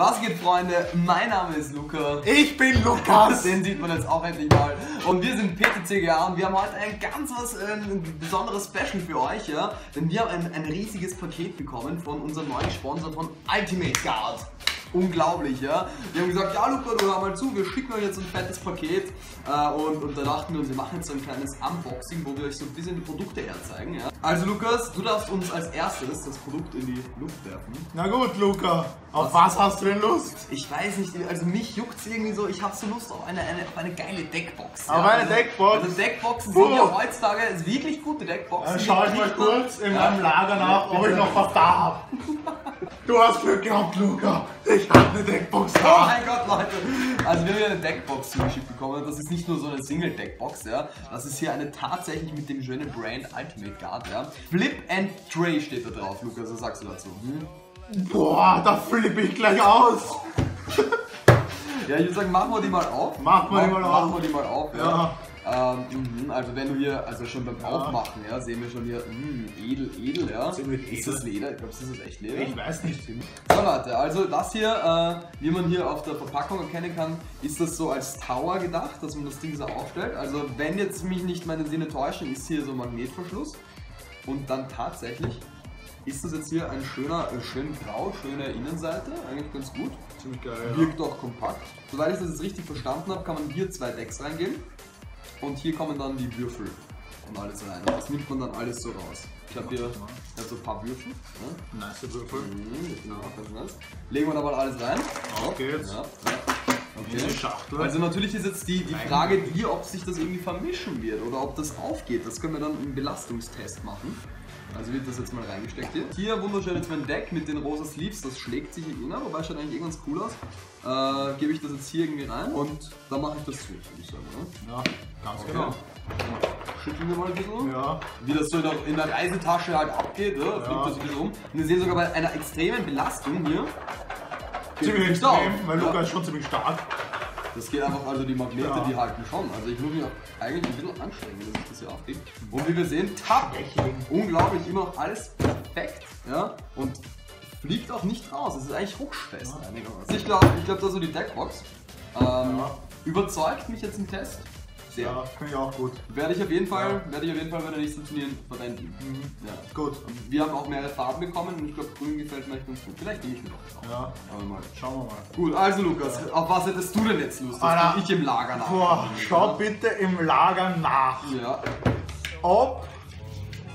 Was geht, Freunde? Mein Name ist Luca. Ich bin Lukas. Den sieht man jetzt auch endlich mal. Und wir sind PTCGA und wir haben heute ein ganz was, ein besonderes Special für euch, ja. Denn wir haben ein, ein riesiges Paket bekommen von unserem neuen Sponsor von Ultimate Guard. Unglaublich, ja. Wir haben gesagt, ja Luca, du hör mal zu, wir schicken euch jetzt ein fettes Paket. Äh, und, und da dachten wir uns, wir machen jetzt so ein kleines Unboxing, wo wir euch so ein bisschen die Produkte herzeigen, ja. Also Lukas, du darfst uns als erstes das Produkt in die Luft werfen. Na gut, Luca. Auf was, hast du denn Lust? Ich weiß nicht, also mich juckt's irgendwie so, ich habe so Lust auf eine, eine, auf eine geile Deckbox. Auf eine also, Deckbox? Also Deckboxen Puh. sind ja heutzutage wirklich gute Deckboxen. Dann schau ich mal kurz in Ja. meinem Lager nach, ob ich noch was da habe. Du hast Glück gehabt, Luca. Ich habe eine Deckbox Oh mein Gott, Leute! Also wir haben hier eine Deckbox zugeschickt bekommen. Das ist nicht nur so eine Single-Deckbox, ja. Das ist hier eine tatsächlich mit dem schönen Brand Ultimate Guard, ja. Flip and Tray steht da drauf, Lukas, was sagst du dazu? Hm? Boah, da flippe ich gleich aus. Ja, ich würde sagen, machen wir die mal auf. Machen wir die mal auf. Machen wir die mal auf, ja. Ähm, mhm, also wenn du hier, also schon beim Aufmachen, ja, sehen wir schon hier, mh, edel, edel, ja. Ist das Leder? Ich glaube, ist das echt Leder? Ich weiß nicht. So Leute, also das hier, äh, wie man hier auf der Verpackung erkennen kann, ist das so als Tower gedacht, dass man das Ding so aufstellt. Also wenn jetzt mich nicht meine Sinne täuschen, ist hier so ein Magnetverschluss. Und dann tatsächlich ist das jetzt hier ein schöner, äh, schön grau, schöne Innenseite, eigentlich ganz gut. Ziemlich geil. Wirkt auch kompakt. Soweit ich das jetzt richtig verstanden habe, kann man hier zwei Decks reingeben. Und hier kommen dann die Würfel und alles rein. Und das nimmt man dann alles so raus. Ich habe hier so ein paar Würfel. Ja. Nice Würfel. Mhm, genau, ganz nice. Legen wir da mal alles rein. Auf geht's. Ja, ja. Okay. Also natürlich ist jetzt die, die Frage die, ob sich das irgendwie vermischen wird oder ob das aufgeht. Das können wir dann im Belastungstest machen. Also wird das jetzt mal reingesteckt hier. Hier wunderschön jetzt mein Deck mit den rosa Sleeves, das schlägt sich in inner, wobei schaut eigentlich eh ganz cool aus. Äh, Gebe ich das jetzt hier irgendwie rein und dann mache ich das zu, würde ich sagen. Oder? ja, ganz Okay. genau. Schütteln wir mal ein bisschen. Ja. Wie das so in der, in der Reisetasche halt abgeht, ja, fliegt das ein bisschen um. Und wir sehen sogar bei einer extremen Belastung hier. Ziemlich extrem, weil Ja. Luca ist schon ziemlich stark. Das geht einfach, also die Magnete, Ja. die halten schon. Also ich muss mich auch eigentlich ein bisschen anstrengen, dass ich das hier aufkriege. Und wie wir sehen, tap! Unglaublich, immer noch alles perfekt. Ja? Und fliegt auch nicht raus. Es ist eigentlich rutschfest einigermaßen. Ich glaube, ich glaub, da so die Deckbox ähm, Ja. überzeugt mich jetzt im Test. Sehr. Ja, finde ich auch gut. Werde ich auf jeden Fall, werde ich auf jeden Fall bei den nächsten Turnieren verwenden. Mhm. Ja. Gut. Wir haben auch mehrere Farben bekommen und ich glaube, grün gefällt mir echt ganz gut. Vielleicht nehme ich mir drauf. Ja, Aber mal. schauen wir mal. Gut, also Lukas, auf was hättest du denn jetzt Lust? Das Alter. ich im Lager nach. Boah, schau bitte im Lager nach. Ja. Ob.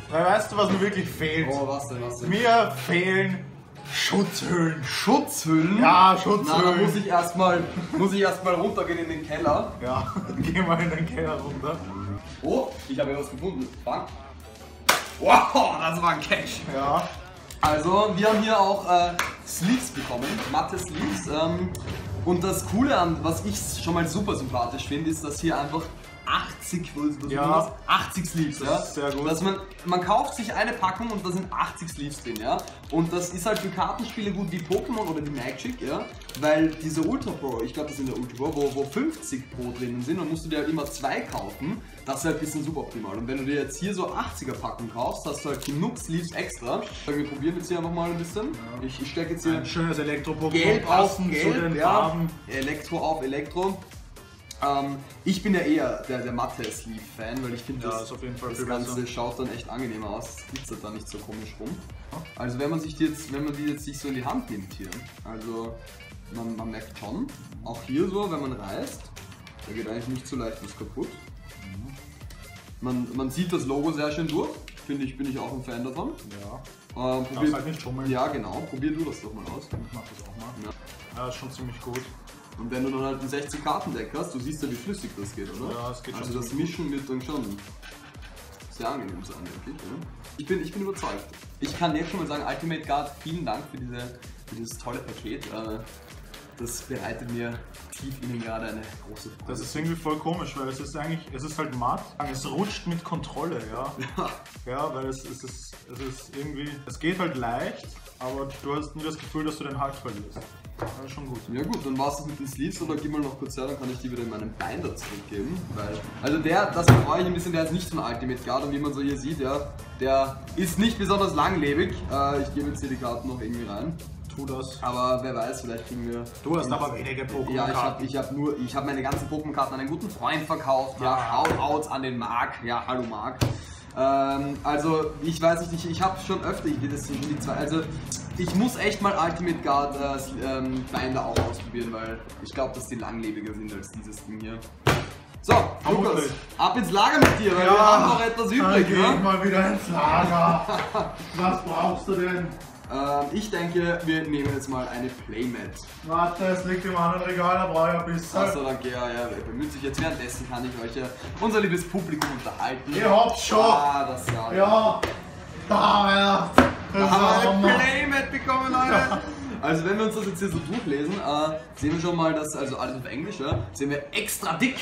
Weil weißt du, was mir wirklich fehlt? Oh, was denn, was denn? Mir fehlen Schutzhüllen. Schutzhüllen? Ja, Na, da muss Schutzhüllen. ich erstmal muss ich erstmal runtergehen in den Keller. Ja, geh mal in den Keller runter. Oh, ich habe hier was gefunden. Fang. Wow, das war ein Catch. Ja, Also, wir haben hier auch äh, Sleeves bekommen, matte Sleeves. Ähm, und das Coole an, was ich schon mal super sympathisch finde, ist, dass hier einfach 80, was, was Ja. war das? 80 Sleeves, ja. sehr gut. Dass man, man kauft sich eine Packung und da sind 80 Sleeves drin, ja. Und das ist halt für Kartenspiele gut wie Pokémon oder wie Magic, ja. Weil diese Ultra Pro, ich glaube das sind der Ultra Pro, wo, wo 50 Pro drinnen sind, dann musst du dir halt immer zwei kaufen. Das ist halt ein bisschen suboptimal. Und wenn du dir jetzt hier so 80er Packung kaufst, hast du halt genug Sleeves extra. Wir probieren jetzt hier einfach mal ein bisschen. Ich, ich stecke jetzt hier ein schönes Elektro-Pokémon Gelb auf Gelb, zu den ja. Farben. Elektro auf Elektro. Ähm, ich bin ja eher der, der Matte-Sleeve-Fan, weil ich finde, Ja, das, ist auf jeden Fall das Ganze besser. schaut dann echt angenehmer aus. Es glitzert da nicht so komisch rum. Also wenn man sich die jetzt, wenn man die jetzt sich so in die Hand nimmt hier, also man, man merkt schon, auch hier so, wenn man reißt, da geht eigentlich nicht so leicht was kaputt. Man, man sieht das Logo sehr schön durch, finde ich, bin ich auch ein Fan davon. Ja, Ähm, darfst halt nicht schummeln. ja, genau, probier du das doch mal aus. Ich mach das auch mal. Ja. Ja, ist schon ziemlich gut. Und wenn du dann halt ein 60 Kartendeck hast, du siehst ja, wie flüssig das geht, oder? Ja, es geht schon Also das Mischen wird dann schon sehr angenehm sein, denke ich. Ja? Ich, bin, ich bin überzeugt. Ich kann jetzt schon mal sagen, Ultimate Guard, vielen Dank für, diese, für dieses tolle Paket. Äh, Das bereitet mir tief innen gerade eine große Freude. Das ist irgendwie voll komisch, weil es ist eigentlich, es ist halt matt. Es rutscht mit Kontrolle, ja. Ja, weil es, es, ist, es ist irgendwie, es geht halt leicht, aber du hast nie das Gefühl, dass du den Halt verlierst. Das ist schon gut. Ja gut, dann war's das mit den Sleeves oder gib mal noch kurz her, dann kann ich die wieder in meinen Binder zurückgeben. Weil, also der, das freue ich ein bisschen, der ist nicht von Ultimate Guard und wie man so hier sieht, ja, der ist nicht besonders langlebig. Äh, ich gebe jetzt hier die Karten noch irgendwie rein. Tu das. Aber wer weiß, vielleicht kriegen wir. Du hast aber wenige Pokémon-Karten. Ja, ich habe ich hab nur, ich habe meine ganzen Pokémon-Karten an einen guten Freund verkauft. Ja, Ah. Shoutouts an den Marc. Ja, hallo Marc. Ähm, also, ich weiß nicht, ich, ich habe schon öfter, ich will das hier die zwei, also ich muss echt mal Ultimate Guard äh, ähm, Binder auch ausprobieren, weil ich glaube, dass die langlebiger sind als dieses Ding hier. So, Lukas, ab ins Lager mit dir, weil wir haben noch etwas Dann übrig, geh ja? ich mal wieder ins Lager. Was brauchst du denn? Ähm, ich denke, wir nehmen jetzt mal eine Playmat. Warte, es liegt im anderen Regal, da brauche ich ein bisschen. Achso, danke, ja, ja, bemüht sich jetzt. Währenddessen kann ich euch ja unser liebes Publikum unterhalten. Ihr habt schon. Ah, das ja. Ja, da, ja. Da haben wir eine Playmat bekommen, Leute. Also wenn wir uns das jetzt hier so durchlesen, äh, sehen wir schon mal, dass, also alles auf Englisch, ja, sehen wir extra dick.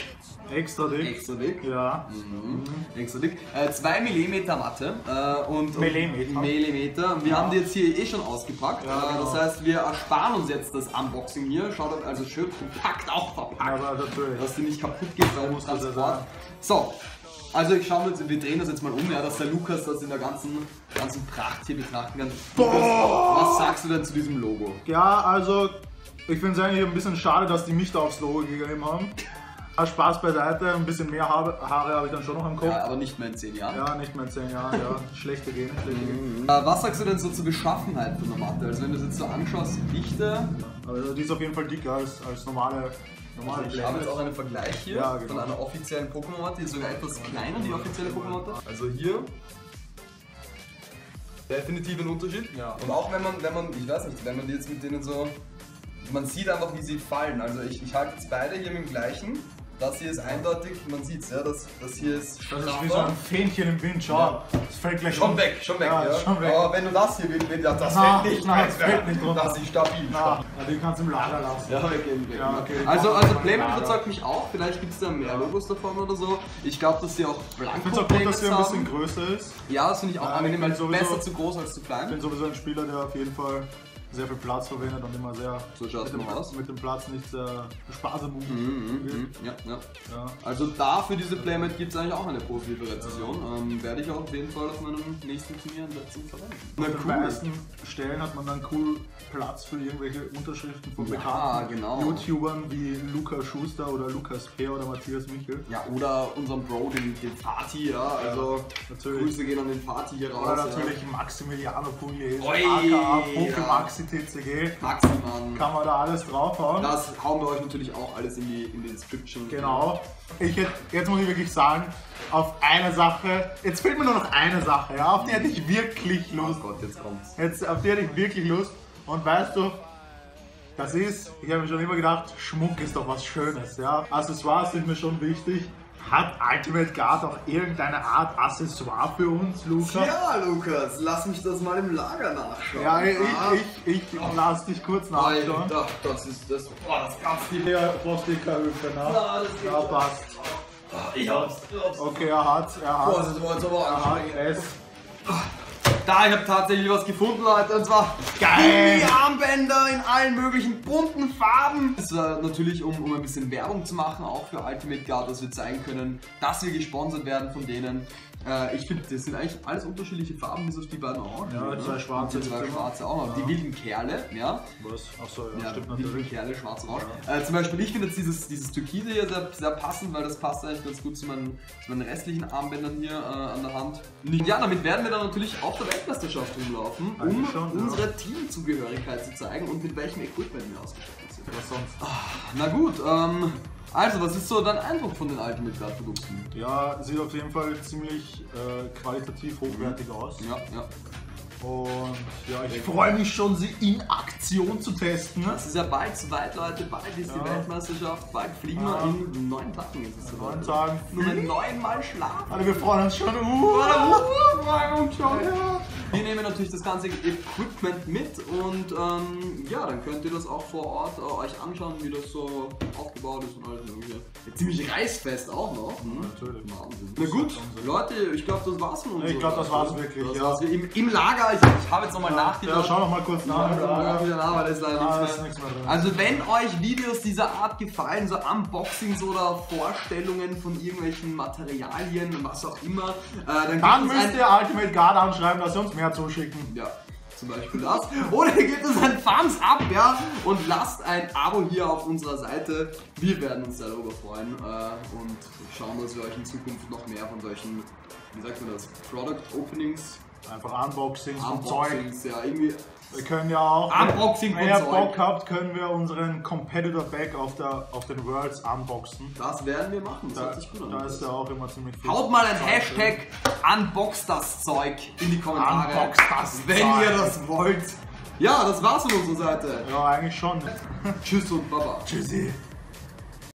Extra dick. Extra dick. Ja. Mhm. Extra dick. 2 mm Matte äh, und Millimeter. Millimeter. Und wir Ja. haben die jetzt hier eh schon ausgepackt. Ja, äh, genau. Das heißt, wir ersparen uns jetzt das Unboxing hier. Schaut euch also schön kompakt auch verpackt. Aber natürlich. dass die nicht kaputt geht beim ja Transport. So, also ich schaue jetzt, wir drehen das jetzt mal um, ja, dass der Lukas das in der ganzen, ganzen Pracht hier betrachten kann. Lukas, was sagst du denn zu diesem Logo? Ja, also, ich finde es eigentlich ein bisschen schade, dass die mich da aufs Logo gegeben haben. Aber Spaß beiseite, ein bisschen mehr Haare, Haare habe ich dann schon noch im Kopf. Ja, aber nicht mehr in 10 Jahren. Ja, nicht mehr in 10 Jahren, ja. Schlechte Gene, schlechte Gene. Äh, was sagst du denn so zur Beschaffenheit von der Matte? Also wenn du es jetzt so anschaust, Dichte, Also, die ist auf jeden Fall dicker als, als normale, normale ich habe jetzt auch einen Vergleich hier Ja, genau. von einer offiziellen Pokémon-Matte, die ist sogar etwas kleiner, die offizielle Pokémon-Matte. Also hier definitiv ein Unterschied. Ja. Und auch wenn man, wenn man, ich weiß nicht, wenn man die jetzt mit denen so, man sieht einfach, wie sie fallen. Also ich, ich halte jetzt beide hier mit dem gleichen. Das hier ist eindeutig, man sieht es, ja, das, das hier ist Das ist wie so ein Fähnchen im Wind, schau. Ja. Das fällt gleich Schon um. weg, schon weg, Ja, ja. schon weg. Aber wenn du das hier willst, das Na, fällt nicht, nein, das fällt nicht runter. Das ist stabil. Na, stabil. ja, den kannst du im Lager lassen. Ja, wir gehen weg. Ja, okay. Also, also mal. überzeugt mich auch. Vielleicht gibt es da mehr Logos davon oder so. Ich glaube, dass sie auch Ich blanko finde es auch gut, dass sie ein bisschen größer ist. Ja, das finde ich auch Ja, angenehm, ich weil besser zu groß als zu Ich klein. bin sowieso ein Spieler, der auf jeden Fall sehr viel Platz verwendet und immer sehr So mit, dem, aus. mit dem Platz nicht sehr sparsam umgeht. Ja, ja. Ja. Also da für diese Playmat gibt es eigentlich auch eine positive Rezession. Ähm, werde ich auch auf jeden Fall auf meinem nächsten Turnier in Letzten verwenden. Na Auf den meisten Stellen hat man dann cool Platz für irgendwelche Unterschriften von Ja, bekannten genau. YouTubern wie Lukas Schuster oder Lukas Peer oder Matthias Michel. Ja, oder unserem Bro, den, den Fatih, ja. Also natürlich. Grüße gehen an den Fatih hier raus. Oder natürlich Maximiliano Pugliese, aka ja. Pokemaxi TCG. Maximann. Kann man da alles draufhauen. Das hauen wir euch natürlich auch alles in die, in die Description. Genau. Ich hätt, jetzt muss ich wirklich sagen, auf eine Sache, jetzt fehlt mir nur noch eine Sache, ja, auf die hätte ich wirklich Oh Lust. Gott, jetzt kommt's. Jetzt, auf die hätte ich wirklich Lust. Und weißt du, das ist, ich habe mir schon immer gedacht, Schmuck ist doch was Schönes, ja. Accessoires sind mir schon wichtig. Hat Ultimate Guard auch irgendeine Art Accessoire für uns, Luca? Ja, Lukas, lass mich das mal im Lager nachschauen. Ja, ich, Ah, ich, ich lass dich kurz nachschauen. Alter, das ist das. Boah, das gab's nicht. Hier, Frostika-Hüfte, Ja, ne? das geht Ja, passt. Ich hab's, ich hab's. Okay, er hat's, er Boah, hat's. das war jetzt aber Er hat anstrengend. es. Da, ich habe tatsächlich was gefunden, Leute, und zwar Geil! Armbänder in allen möglichen bunten Farben. Das war natürlich, um, um ein bisschen Werbung zu machen, auch für Ultimate Guard, dass wir zeigen können, dass wir gesponsert werden von denen. Äh, ich finde, das sind eigentlich alles unterschiedliche Farben, bis auf die beiden Orangen. Ja, zwei schwarze Und die zwei schwarze auch noch. Ja. Die wilden Kerle, ja. Was? Achso, ja, Ja, stimmt wilde natürlich. Kerle, schwarz-orange. Äh, zum Beispiel, ich finde jetzt dieses, dieses Türkise hier sehr, sehr passend, weil das passt eigentlich ganz gut zu meinen, zu meinen restlichen Armbändern hier äh, an der Hand. Und ja, damit werden wir dann natürlich auf der Weltmeisterschaft rumlaufen, um schon, ja. unsere Teamzugehörigkeit zu zeigen und mit welchem Equipment wir ausgestattet sind. Was sonst? Na gut, ähm, also, was ist so dein Eindruck von den Ultimate Guard Produkten? Ja, sieht auf jeden Fall ziemlich äh, qualitativ hochwertig aus. Ja, ja. Und ja, ich freue mich schon, sie in Aktion zu testen. Es ist ja bald soweit, Leute. Bald ist die Ja. Weltmeisterschaft. Bald fliegen wir in neun Tagen. Ist es In neun Tagen Nur fliegen? neunmal schlafen. Alle, wir freuen uns schon. Uh, Uh, freuen uns schon. Ja. Wir nehmen natürlich das ganze Equipment mit und ähm, ja, dann könnt ihr das auch vor Ort äh, euch anschauen, wie das so aufgebaut ist und alles mögliche. Ja, ziemlich reißfest auch noch. Hm? Natürlich. Wahnsinn. Na gut, Leute, ich glaube, das war's von uns. Ich glaub, das war's wirklich, Das ja. war's. Im, Im Lager, ich, ich habe jetzt nochmal Ja, nachgedacht. schau noch mal kurz nach. Ja, ja, wieder nach, weil da ist leider Ah, nichts ist mehr. nichts mehr. Also wenn euch Videos dieser Art gefallen, so Unboxings oder Vorstellungen von irgendwelchen Materialien, was auch immer, äh, dann, Dann müsst ihr Ultimate Guard anschreiben, dass sie uns mehr zuschicken. Ja. zum Beispiel das. Oder ihr gebt uns ein Thumbs up, ja, und lasst ein Abo hier auf unserer Seite. Wir werden uns darüber freuen äh, und schauen, dass wir euch in Zukunft noch mehr von solchen, wie sagt man das, Product Openings, Einfach Unboxings von Zeug. Unboxings, ja, irgendwie. Wir können ja auch, Unboxing wenn ihr. Bock habt, können wir unseren Competitor Back auf, der, auf den Worlds unboxen. Das werden wir machen, das Da, hört sich gut an. da ist ja auch immer ziemlich viel. Haut mal ein Zeug Hashtag Unbox das Zeug in die Kommentare. Unbox das wenn Zeug. ihr das wollt. Ja, das war's von unserer Seite. drin. Ja, eigentlich schon. Tschüss und Baba. Tschüssi.